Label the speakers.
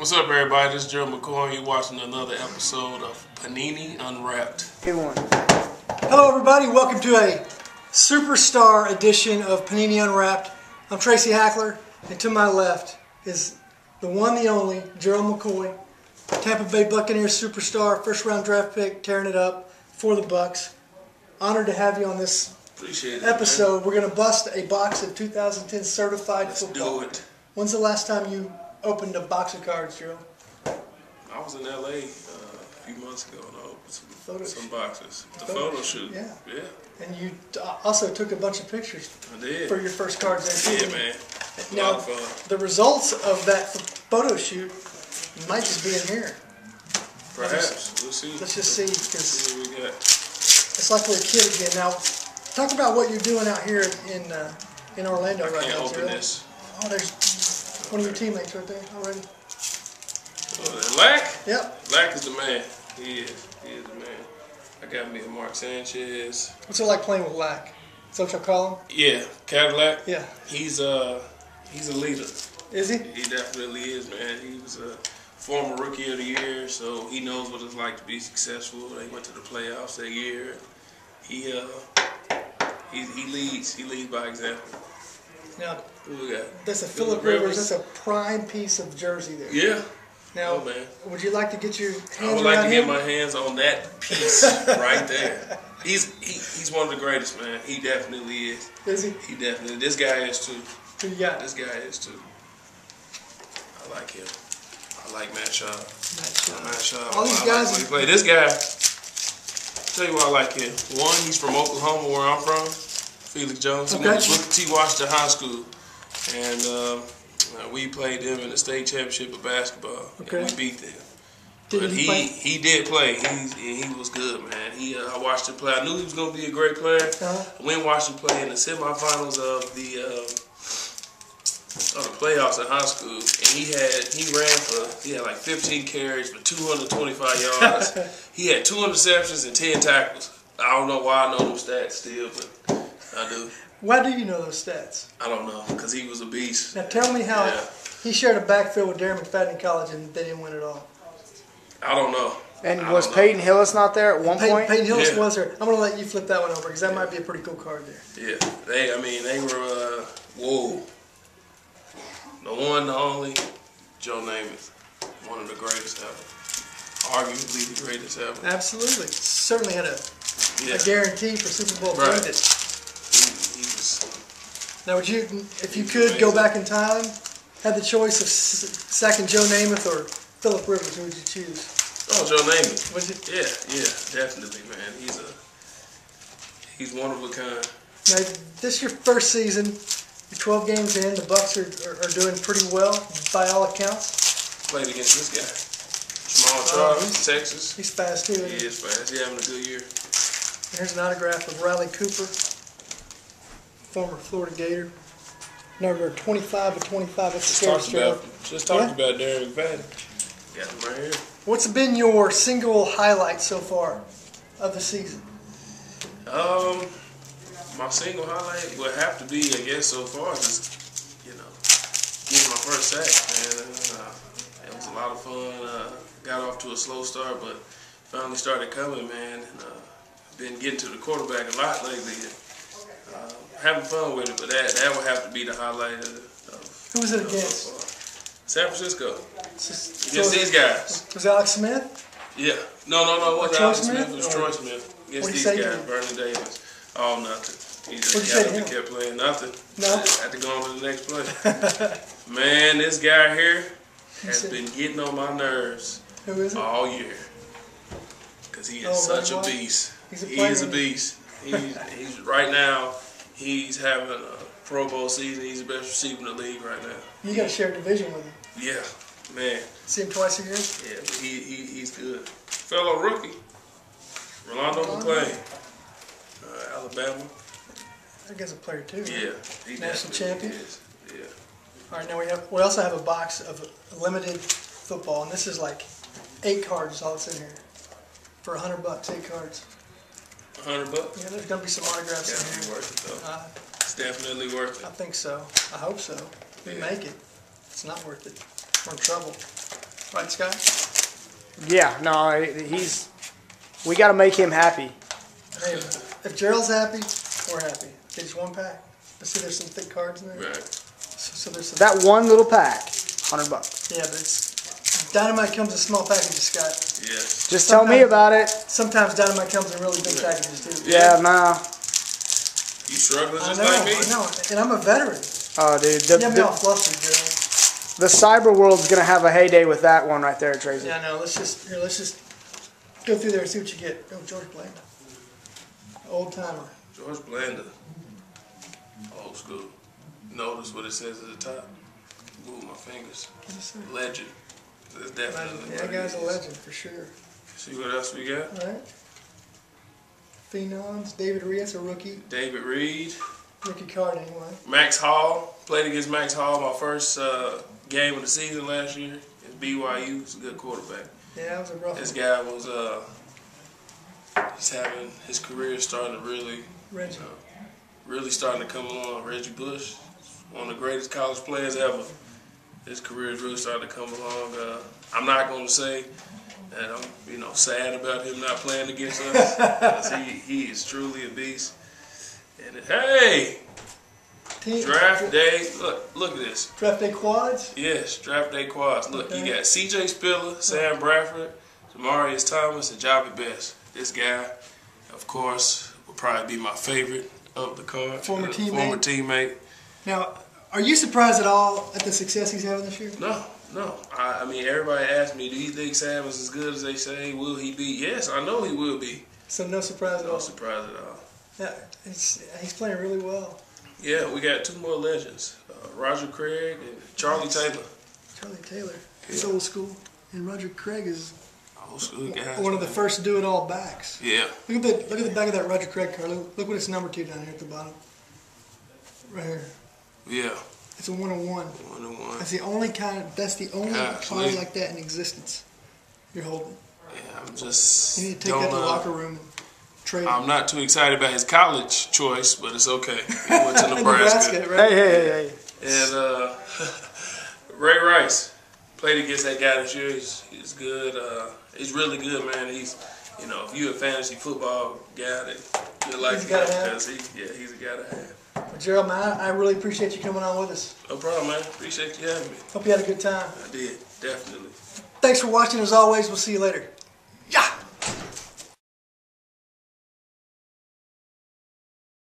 Speaker 1: What's up, everybody? This is Joe McCoy. You're watching another episode of Panini Unwrapped.
Speaker 2: Good one.
Speaker 3: Hello, everybody. Welcome to a superstar edition of Panini Unwrapped. I'm Tracy Hackler, and to my left is the one, the only, Gerald McCoy, Tampa Bay Buccaneers superstar, first round draft pick, tearing it up for the Bucs. Honored to have you on this
Speaker 1: Appreciate it.
Speaker 3: episode. We're going to bust a box of 2010 certified
Speaker 1: Man. Let's
Speaker 3: football.
Speaker 1: do it.
Speaker 3: When's the last time you opened a box of cards, Gerald?
Speaker 1: I was in LA uh, a few months ago and I opened some,
Speaker 3: Photo
Speaker 1: some
Speaker 3: shoot.
Speaker 1: boxes. The
Speaker 3: Photo
Speaker 1: photo
Speaker 3: shoot,
Speaker 1: shoot.
Speaker 3: yeah.
Speaker 1: Yeah,
Speaker 3: And you t- also took a bunch of pictures
Speaker 1: I did.
Speaker 3: for your first cards
Speaker 1: yeah, man. A
Speaker 3: Now,
Speaker 1: of fun.
Speaker 3: the results of that photo shoot might just be in here.
Speaker 1: Perhaps. We'll see.
Speaker 3: Let's just see, because
Speaker 1: see what we got.
Speaker 3: it's like we're a kid again. Now, talk about what you're doing out here in uh, in Orlando
Speaker 1: I
Speaker 3: right
Speaker 1: can't
Speaker 3: now,
Speaker 1: open
Speaker 3: Gerald.
Speaker 1: this.
Speaker 3: Oh, there's one of your teammates right there already.
Speaker 1: Uh, Lack?
Speaker 3: Yep.
Speaker 1: Lack is the man. He is. He is the man. I got me a Mark Sanchez.
Speaker 3: What's it like playing with Lack? Is that what y'all call him?
Speaker 1: Yeah, Cadillac.
Speaker 3: Yeah.
Speaker 1: He's uh he's a leader.
Speaker 3: Is he?
Speaker 1: He definitely is, man. He was a former rookie of the year, so he knows what it's like to be successful. They went to the playoffs that year. He uh he, he leads. He leads by example.
Speaker 3: Now,
Speaker 1: Who we got?
Speaker 3: that's a Philip Rivers. That's a prime piece of jersey there.
Speaker 1: Yeah.
Speaker 3: Now,
Speaker 1: Oh, man.
Speaker 3: would you like to get your hands
Speaker 1: I would like to get my hands on that piece right there. He's he, he's one of the greatest, man. He definitely is.
Speaker 3: Is he?
Speaker 1: He definitely. This guy is too.
Speaker 3: Who you got?
Speaker 1: This guy is too. I like him. I like Matt Schaub.
Speaker 3: Matt Schaub.
Speaker 1: Matt Schaub.
Speaker 3: All these
Speaker 1: I
Speaker 3: guys-
Speaker 1: Like play. This guy. Tell you why I like him. One, he's from Oklahoma, where I'm from. Felix Jones. He went to T. Washington High School, and um, uh, we played them in the state championship of basketball,
Speaker 3: Okay.
Speaker 1: and we beat them.
Speaker 3: Did
Speaker 1: but
Speaker 3: he
Speaker 1: he
Speaker 3: play?
Speaker 1: he did play. He he was good, man. He uh, I watched him play. I knew he was going to be a great player.
Speaker 3: Uh-huh.
Speaker 1: I went and watched him play in the semifinals of the um, of the playoffs in high school, and he had he ran for he had like 15 carries for 225 yards. he had two interceptions and 10 tackles. I don't know why I know those stats still, but I do.
Speaker 3: Why do you know those stats?
Speaker 1: I don't know because he was a beast.
Speaker 3: Now tell me how
Speaker 1: Yeah.
Speaker 3: he shared a backfield with Darren McFadden in college and they didn't win at all.
Speaker 1: I don't know.
Speaker 2: And
Speaker 1: I
Speaker 2: was
Speaker 1: don't know.
Speaker 2: Peyton Hillis not there at one
Speaker 3: Peyton,
Speaker 2: point?
Speaker 3: Peyton Hillis
Speaker 1: Yeah.
Speaker 3: was there. I'm going to let you flip that one over because that might be a pretty cool card there.
Speaker 1: Yeah, they. I mean, they were. Uh, whoa. The one, the only, Joe Namath, one of the greatest ever, arguably the greatest ever.
Speaker 3: Absolutely. Certainly had a,
Speaker 1: Yeah,
Speaker 3: a guarantee for Super Bowl
Speaker 1: Right.
Speaker 3: appearance.
Speaker 1: He, he.
Speaker 3: Now, would you, if you could go back in time, had the choice of sacking Joe Namath or Philip Rivers, who would you choose?
Speaker 1: Oh, Joe Namath.
Speaker 3: Would you?
Speaker 1: Yeah, yeah, definitely, man. He's a. He's one of a kind.
Speaker 3: Now, this your first season. You're 12 games in. The Bucs are, are, are doing pretty well by all accounts.
Speaker 1: Played against this guy,
Speaker 3: Jamaal
Speaker 1: Charles, oh,
Speaker 3: he's-
Speaker 1: Texas.
Speaker 3: He's fast too.
Speaker 1: He is fast. He's having a good year.
Speaker 3: Here's an autograph of Riley Cooper, former Florida Gator. Number 25 of 25. That's
Speaker 1: Just
Speaker 3: scary
Speaker 1: talked about. Just talked
Speaker 3: Yeah.
Speaker 1: about Darren McFadden. Got him right here.
Speaker 3: What's been your single highlight so far of the season?
Speaker 1: Um, my single highlight would have to be, I guess, so far, just you know, getting my first sack. Man, uh, it was a lot of fun. Uh, got off to a slow start, but finally started coming, man. And, uh, been getting to the quarterback a lot lately. And, uh, having fun with it, but that that would have to be the highlight of. of
Speaker 3: Who was it against?
Speaker 1: San Francisco.
Speaker 3: Just-
Speaker 1: Against
Speaker 3: so-
Speaker 1: these guys.
Speaker 3: Was Alex Smith?
Speaker 1: Yeah. No, no, no. It wasn't Alex
Speaker 3: Smith,
Speaker 1: Smith. It was
Speaker 3: or-
Speaker 1: Troy Smith. Against these guys? Vernon Davis. Oh, nothing. He just
Speaker 3: What'd you say
Speaker 1: got
Speaker 3: to
Speaker 1: up and
Speaker 3: him?
Speaker 1: kept playing nothing.
Speaker 3: No?
Speaker 1: Had to go on to the next play. Man, this guy here has been getting on my nerves
Speaker 3: Who is it?
Speaker 1: all year. Because he is
Speaker 3: Oh,
Speaker 1: such a beast.
Speaker 3: He's a
Speaker 1: he is a beast. He's, he's right now. He's having a Pro Bowl season. He's the best receiver in the league right now.
Speaker 3: You got to share a division with him.
Speaker 1: Yeah, man.
Speaker 3: See him twice a year?
Speaker 1: Yeah, he, he he's good. Fellow rookie, Rolando. McClain, uh, Alabama.
Speaker 3: I guess a player too.
Speaker 1: Yeah, he
Speaker 3: National champion?
Speaker 1: Yeah.
Speaker 3: All right, now we have. We also have a box of limited football, and this is like eight cards. All that's in here for a hundred bucks. Eight cards.
Speaker 1: A hundred bucks.
Speaker 3: Yeah, there's gonna be some autographs in
Speaker 1: Definitely
Speaker 3: here.
Speaker 1: worth it though.
Speaker 3: Uh,
Speaker 1: It's definitely worth it.
Speaker 3: I
Speaker 1: it.
Speaker 3: think so. I hope so. We
Speaker 1: Yeah.
Speaker 3: make it. It's not worth it. We're in trouble. Right, Scott?
Speaker 2: Yeah, no, he's. We got to make him happy.
Speaker 3: Hey, if Gerald's happy, we're happy. Okay, just one pack. But see, there's some thick cards in there.
Speaker 1: Right.
Speaker 3: So, so there's some.
Speaker 2: That one little pack, hundred bucks.
Speaker 3: yeah, but it's dynamite comes in small packages, Scott.
Speaker 1: Yes.
Speaker 2: Just tell me about it.
Speaker 3: Sometimes dynamite comes in really big packages too.
Speaker 2: Yeah, nah.
Speaker 1: You struggling
Speaker 3: I
Speaker 1: just
Speaker 3: know,
Speaker 1: like me?
Speaker 3: I know, and I'm a veteran.
Speaker 2: Oh, dude, the,
Speaker 3: You got me all flustered, Gerald.
Speaker 2: the cyber world's gonna have a heyday with that one right there, Tracy.
Speaker 3: Yeah, I know. Let's just here. Let's just go through there and see what you get. Oh, George Blanda, old timer.
Speaker 1: George Blanda. Old school. Notice what it says at the top. Move my fingers.
Speaker 3: What is it?
Speaker 1: Legend. That's definitely what it
Speaker 3: guy's a
Speaker 1: is.
Speaker 3: legend for sure.
Speaker 1: See what else we got?
Speaker 3: All right. Phenoms, David Rios, a rookie,
Speaker 1: David Reed.
Speaker 3: rookie card anyway.
Speaker 1: Max Hall. Played against Max Hall my first uh, game of the season last year. It's BYU. He's a good quarterback.
Speaker 3: Yeah, that was a rough
Speaker 1: This
Speaker 3: one.
Speaker 1: guy was uh he's having his career starting to really
Speaker 3: Reggie.
Speaker 1: really starting to come along. Reggie Bush, one of the greatest college players ever. His career is really starting to come along. Uh, I'm not going to say that I'm, you know, sad about him not playing against us. he, he is truly a beast. And hey,
Speaker 3: Team,
Speaker 1: draft day. Look, look at this.
Speaker 3: Draft day quads.
Speaker 1: Yes, draft day quads. Look,
Speaker 3: Okay.
Speaker 1: you got C.J. Spiller, Sam Bradford, Demaryius Thomas, and Jahvid Best. This guy, of course, will probably be my favorite of the card.
Speaker 3: Former
Speaker 1: Uh,
Speaker 3: teammate.
Speaker 1: Former teammate.
Speaker 3: Now, are you surprised at all at the success he's having this year?
Speaker 1: No, no. I, I mean, everybody asked me, do you think Sam is as good as they say? Will he be? Yes, I know he will be.
Speaker 3: So no surprise at all?
Speaker 1: No surprise at all.
Speaker 3: Yeah, it's, he's playing really well.
Speaker 1: Yeah, we got two more legends, uh, Roger Craig and Charlie Taylor.
Speaker 3: Charlie Taylor, he's
Speaker 1: Yeah.
Speaker 3: old school, and Roger Craig is
Speaker 1: guys.
Speaker 3: one of the
Speaker 1: man.
Speaker 3: first do it all backs.
Speaker 1: Yeah.
Speaker 3: Look at the look at the back of that Roger Craig card. Look, look what it's number two down here at the bottom. Right here.
Speaker 1: Yeah.
Speaker 3: It's a one on one.
Speaker 1: One and one.
Speaker 3: That's the only kind. That's the only
Speaker 1: Gosh,
Speaker 3: card
Speaker 1: Lee.
Speaker 3: like that in existence. You're holding.
Speaker 1: Yeah, I'm just.
Speaker 3: You need to take
Speaker 1: don't,
Speaker 3: that to the
Speaker 1: uh,
Speaker 3: locker room and trade.
Speaker 1: I'm not too excited about his college choice, but it's okay. He went to Nebraska.
Speaker 3: Nebraska, right?
Speaker 2: Hey, hey, hey, hey.
Speaker 1: And uh, Ray Rice played against that guy this year. He's, he's good. Uh, he's really good, man. He's, you know, if you're a fantasy football guy, that you like him because he, yeah, he's a guy to have.
Speaker 3: Gerald, man, I I really appreciate you coming on with us.
Speaker 1: No problem, man. Appreciate you having me.
Speaker 3: Hope you had a good time.
Speaker 1: I did, definitely.
Speaker 3: Thanks for watching. As always, we'll see you later.